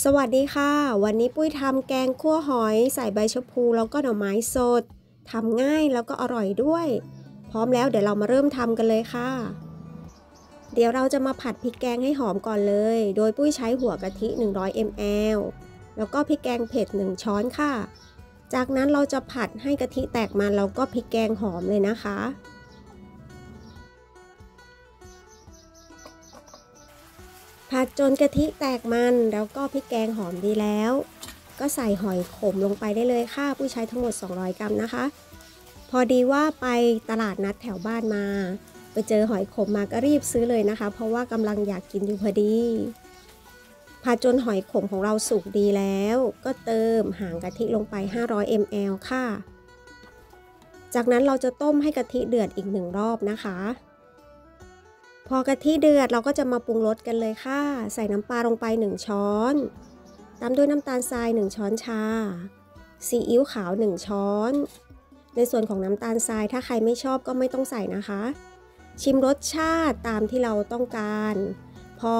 สวัสดีค่ะ วันนี้ปุ้ยทำแกงคั่วหอย ใส่ใบชะพูแล้วก็หน่อไม้สดทำง่ายแล้วก็อร่อยด้วย พร้อมแล้วเดี๋ยวเรามาเริ่มทำกันเลยค่ะ เดี๋ยวเราจะมาผัดพริกแกงให้หอมก่อนเลย โดยปุ้ยใช้หัวกะทิ 100 ml แล้วก็พริกแกงเผ็ด 1 ช้อนค่ะ จากนั้นเราจะผัดให้กะทิแตกมันแล้วก็พริกแกงหอมเลยนะคะ ผัดจนกะทิแตกมันแล้วก็พริกแกงหอมดีแล้ว ก็ใส่หอยขมลงไปได้เลยค่ะผู้ใช้ทั้งหมด 200 กรัมนะคะ พอดีว่าไปตลาดนัดแถวบ้านมา ไปเจอหอยขมมาก็รีบซื้อเลยนะคะ เพราะว่ากำลังอยากกินอยู่พอดีผัดจนหอยขมของเราสุกดีแล้ว ก็เติมหางกะทิลงไป 500 ml ค่ะ จากนั้นเราจะต้มให้กะทิเดือดอีกหนึ่งรอบนะคะ พอกะทิเดือดเราก็จะมาปรุงรสกันเลยค่ะ ใส่น้ำปลาลงไป 1 ช้อน ตามด้วยน้ำตาลทราย 1 ช้อนชา ซีอิ๊วขาว 1 ช้อน ในส่วนของน้ำตาลทรายถ้าใครไม่ชอบก็ไม่ต้องใส่นะคะ ชิมรสชาติตามที่เราต้องการ พอ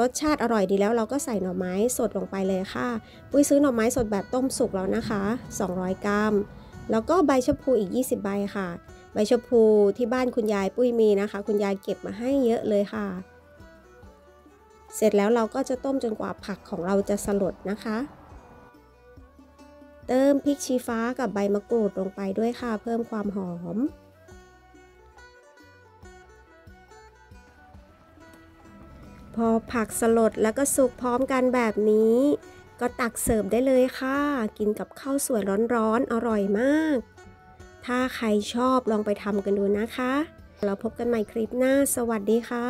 รสชาติอร่อยดีแล้วเราก็ใส่หน่อไม้สดลงไปเลยค่ะปุ้ยซื้อหน่อไม้สดแบบต้มสุกแล้วนะคะ 200 กรัม แล้วก็ใบชะพูอีก 20 ใบค่ะ ใบชะพูที่บ้านคุณยายปุ้ยมีนะคะ คุณยายเก็บมาให้เยอะเลยค่ะ เสร็จแล้วเราก็จะต้มจนกว่าผักของเราจะสลดนะคะ เติมพริกชี้ฟ้ากับใบมะกรูดลงไปด้วยค่ะ เพิ่มความหอม พอผักสลดแล้วก็สุกพร้อมกันแบบนี้ ก็ตักเสิร์ฟได้เลยค่ะ กินกับข้าวสวยร้อนๆอร่อยมาก ถ้าใครชอบลองไปทำกันดูนะคะ เราพบกันใหม่คลิปหน้า สวัสดีค่ะ